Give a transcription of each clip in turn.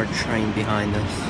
our train behind us.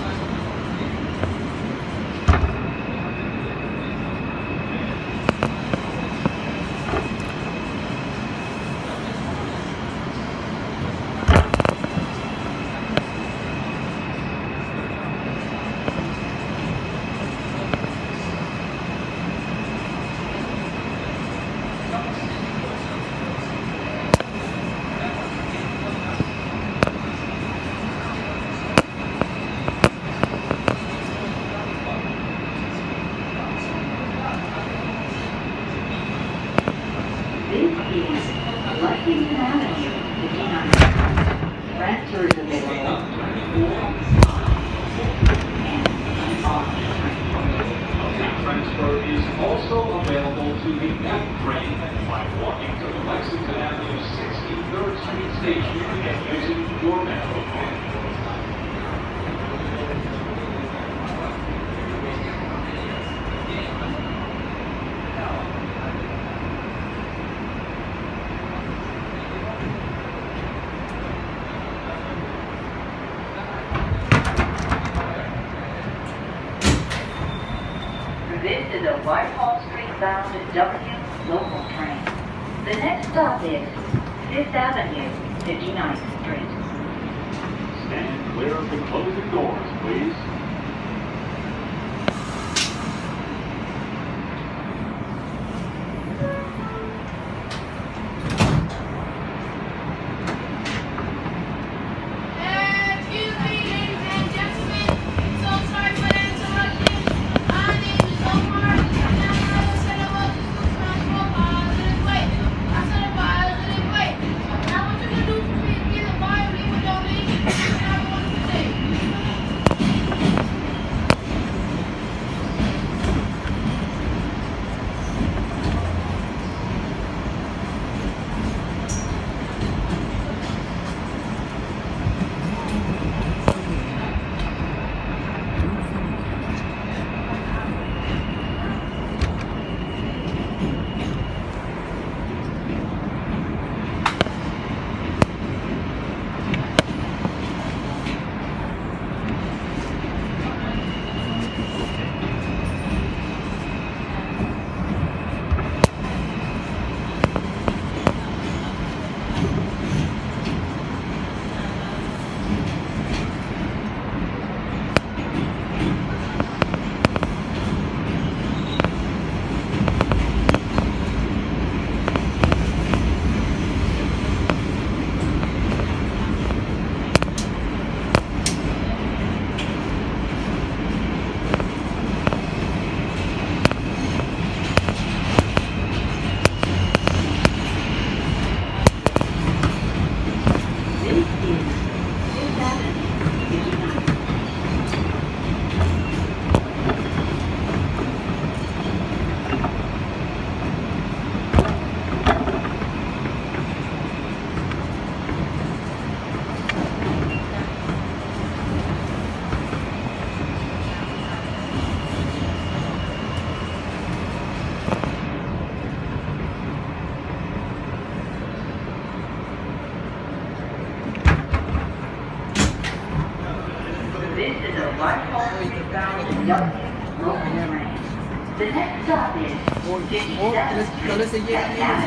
ahora se llega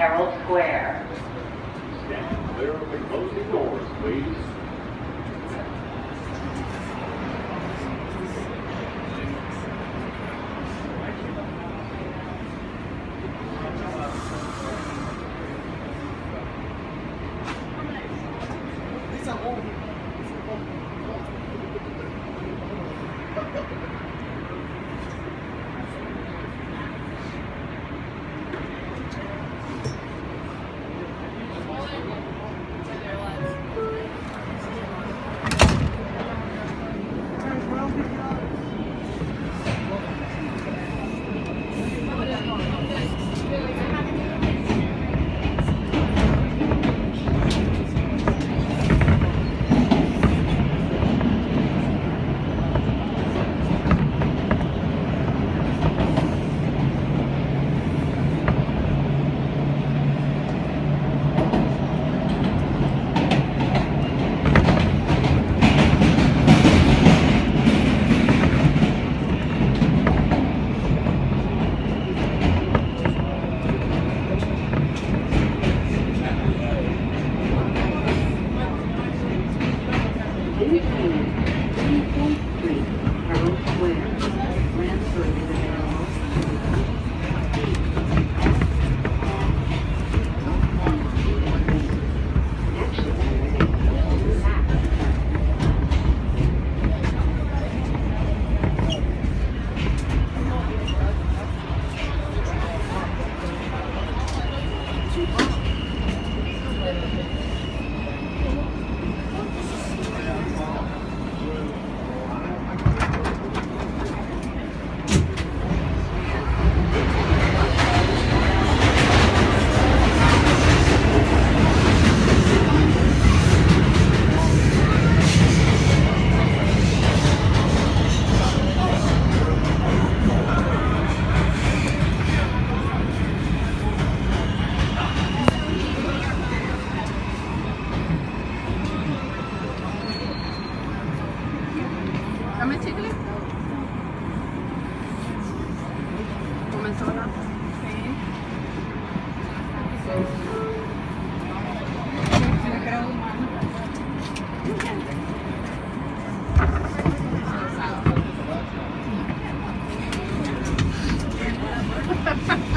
Herald Square. Stand clear of the closing doors, please. Ha ha ha!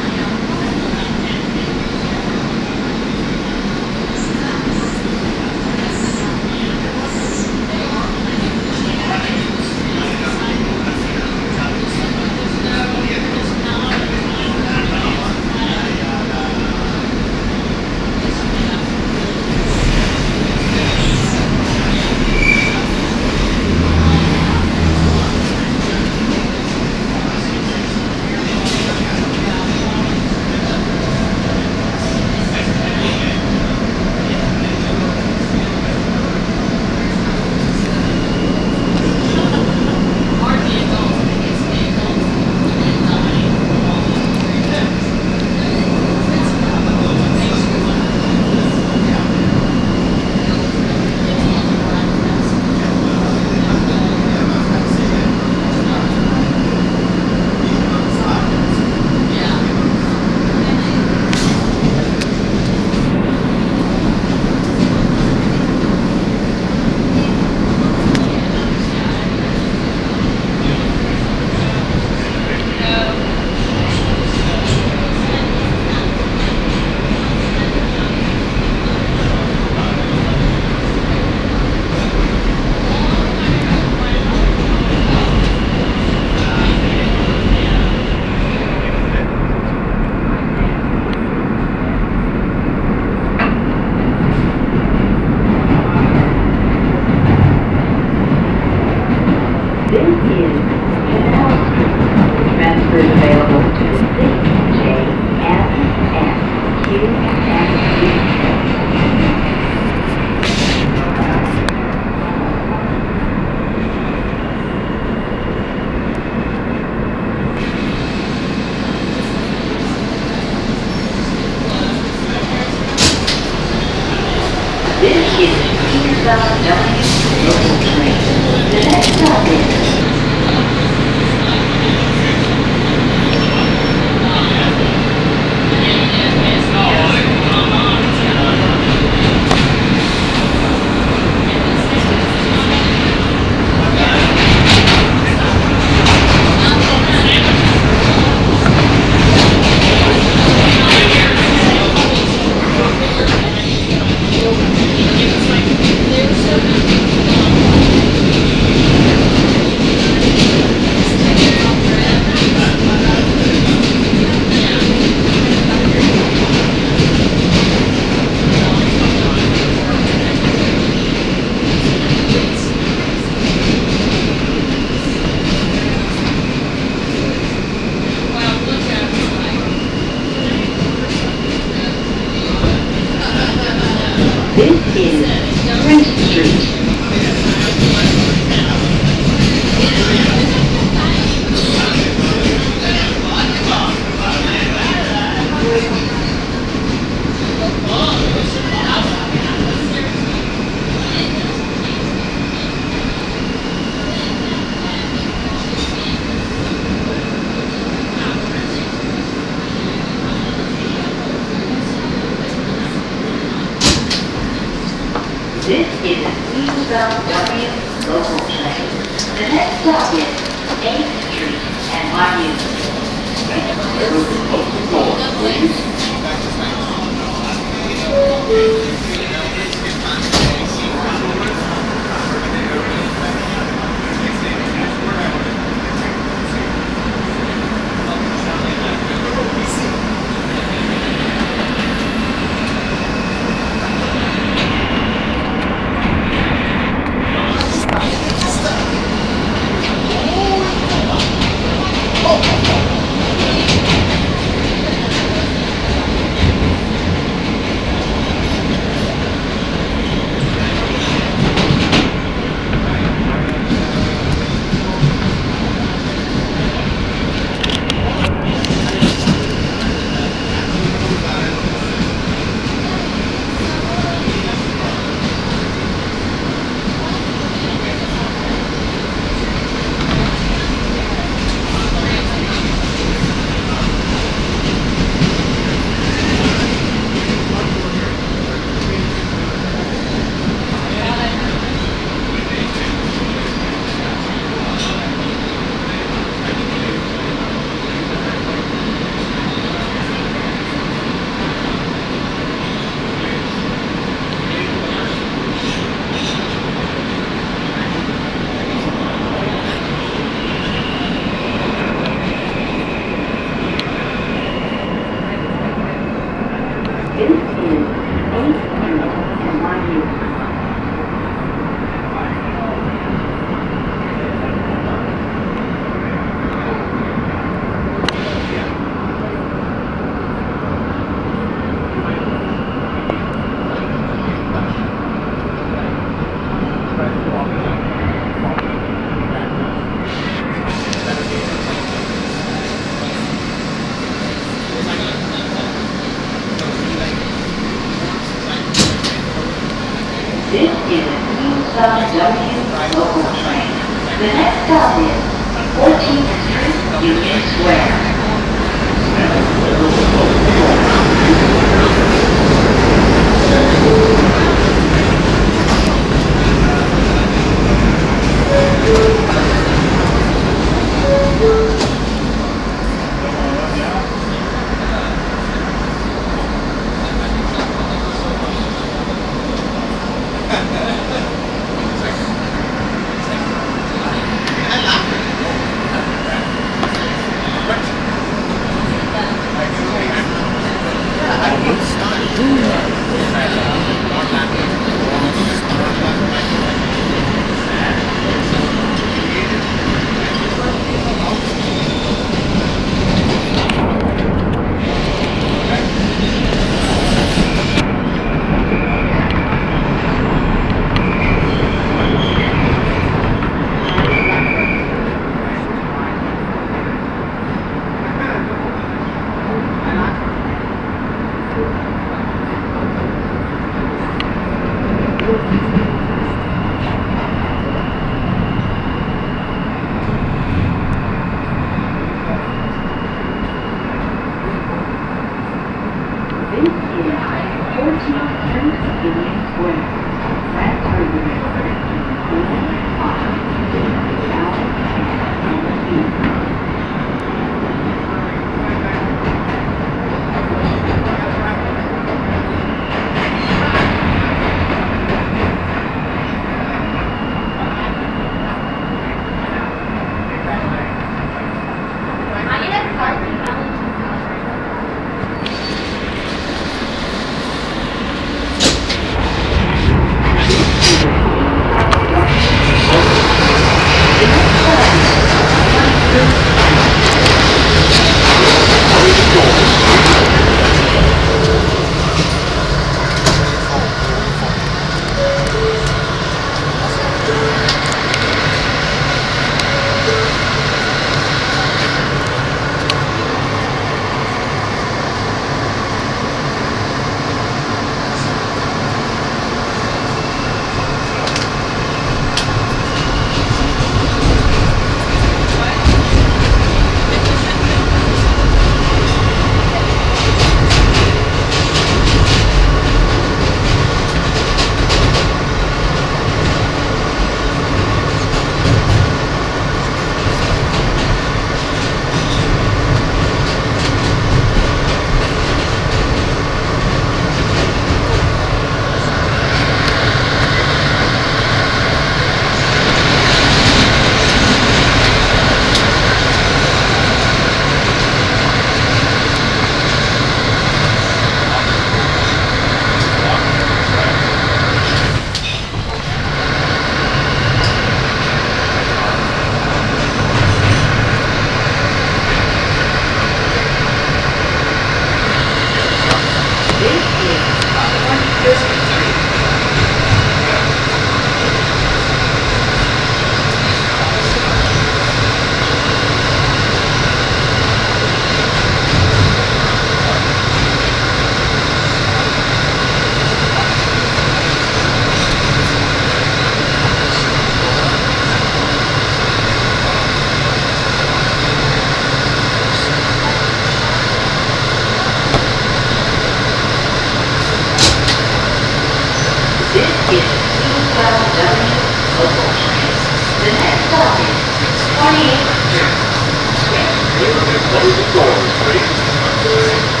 Close the doors, please.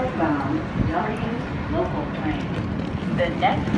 Boulevard W local train. The next